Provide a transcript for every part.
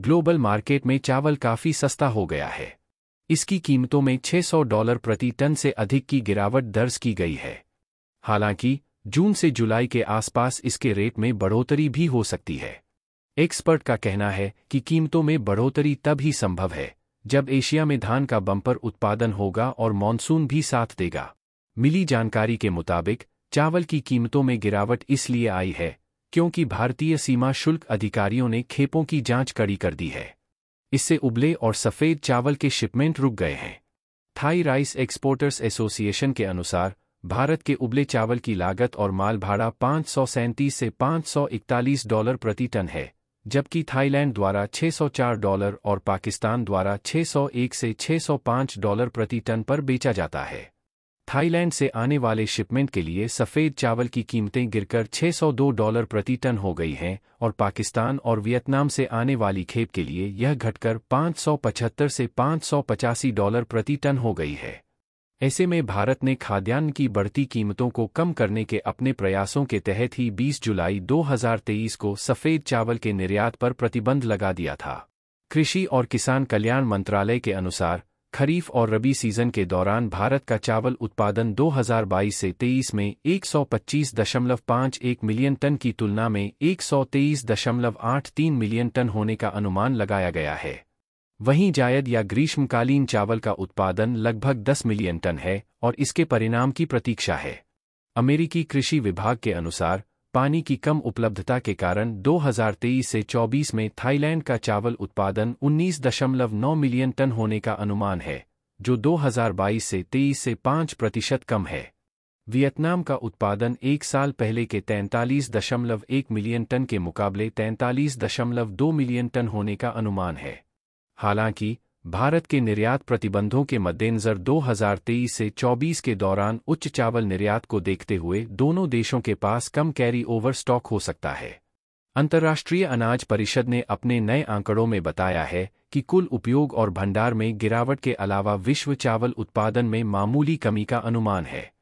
Global market में चावल काफ़ी सस्ता हो गया है। इसकी कीमतों में 600 डॉलर प्रति टन से अधिक की गिरावट दर्ज की गई है। हालाँकि, जून से जुलाई के आसपास इसके रेट में बढ़ोतरी भी हो सकती है। एक्सपर्ट का कहना है कि कीमतों में बढ़ोतरी तब ही संभव है, जब एशिया में धान का बम्पर उत्पादन होगा और मानसून भी साथ देगा। मिली जानकारी के मुताबिक, चावल की कीमतों में गिरावट इसलिए आई है क्योंकि भारतीय सीमा शुल्क अधिकारियों ने खेपों की जाँच कड़ी कर दी है। इससे उबले और सफ़ेद चावल के शिपमेंट रुक गए हैं। थाई राइस एक्सपोर्टर्स एसोसिएशन के अनुसार, भारत के उबले चावल की लागत और माल भाड़ा पाँच से पाँच डॉलर प्रति टन है, जबकि थाईलैंड द्वारा 604 डॉलर और पाकिस्तान द्वारा 601 से 605 डॉलर प्रति टन पर बेचा जाता है। थाईलैंड से आने वाले शिपमेंट के लिए सफ़ेद चावल की कीमतें गिरकर 602 डॉलर प्रति टन हो गई हैं और पाकिस्तान और वियतनाम से आने वाली खेप के लिए यह घटकर 575 से 585 डॉलर प्रति टन हो गई है। ऐसे में भारत ने खाद्यान्न की बढ़ती कीमतों को कम करने के अपने प्रयासों के तहत ही 20 जुलाई 2023 को सफ़ेद चावल के निर्यात पर प्रतिबंध लगा दिया था। कृषि और किसान कल्याण मंत्रालय के अनुसार खरीफ और रबी सीज़न के दौरान भारत का चावल उत्पादन 2022 से 23 में 125.51 मिलियन टन की तुलना में 123.83 मिलियन टन होने का अनुमान लगाया गया है। वहीं जायद या ग्रीष्मकालीन चावल का उत्पादन लगभग 10 मिलियन टन है और इसके परिणाम की प्रतीक्षा है। अमेरिकी कृषि विभाग के अनुसार पानी की कम उपलब्धता के कारण 2023 से 24 में थाईलैंड का चावल उत्पादन 19.9 मिलियन टन होने का अनुमान है, जो 2022 से 23 से 5 प्रतिशत कम है। वियतनाम का उत्पादन एक साल पहले के 43.1 मिलियन टन के मुकाबले 43.2 मिलियन टन होने का अनुमान है। हालाँकि भारत के निर्यात प्रतिबंधों के मद्देनजर 2023 से 24 के दौरान उच्च चावल निर्यात को देखते हुए दोनों देशों के पास कम कैरी ओवर स्टॉक हो सकता है। अंतर्राष्ट्रीय अनाज परिषद ने अपने नए आंकड़ों में बताया है कि कुल उपयोग और भंडार में गिरावट के अलावा विश्व चावल उत्पादन में मामूली कमी का अनुमान है।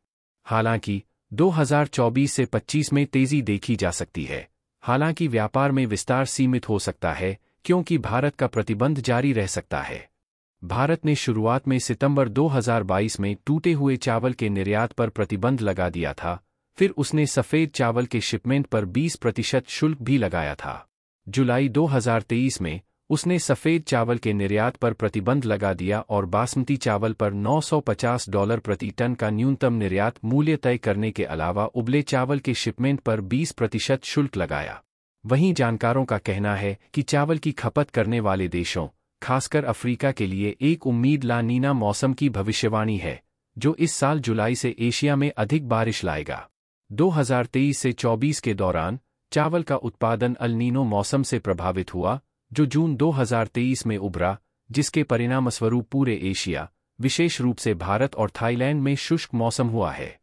हालाँकि 2024 से 25 में तेज़ी देखी जा सकती है। हालाँकि व्यापार में विस्तार सीमित हो सकता है, क्योंकि भारत का प्रतिबंध जारी रह सकता है। भारत ने शुरुआत में सितंबर 2022 में टूटे हुए चावल के निर्यात पर प्रतिबंध लगा दिया था, फिर उसने सफ़ेद चावल के शिपमेंट पर 20 प्रतिशत शुल्क भी लगाया था। जुलाई 2023 में उसने सफ़ेद चावल के निर्यात पर प्रतिबंध लगा दिया और बासमती चावल पर 950 डॉलर प्रति टन का न्यूनतम निर्यात मूल्य तय करने के अलावा उबले चावल के शिपमेंट पर 20 प्रतिशत शुल्क लगाया। वहीं जानकारों का कहना है कि चावल की खपत करने वाले देशों खासकर अफ्रीका के लिए एक उम्मीद ला नीना मौसम की भविष्यवाणी है, जो इस साल जुलाई से एशिया में अधिक बारिश लाएगा। 2023 से 24 के दौरान चावल का उत्पादन अल नीनो मौसम से प्रभावित हुआ, जो जून 2023 में उभरा, जिसके परिणामस्वरूप पूरे एशिया, विशेष रूप से भारत और थाईलैंड में शुष्क मौसम हुआ है।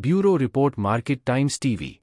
Bureau report Market Times TV.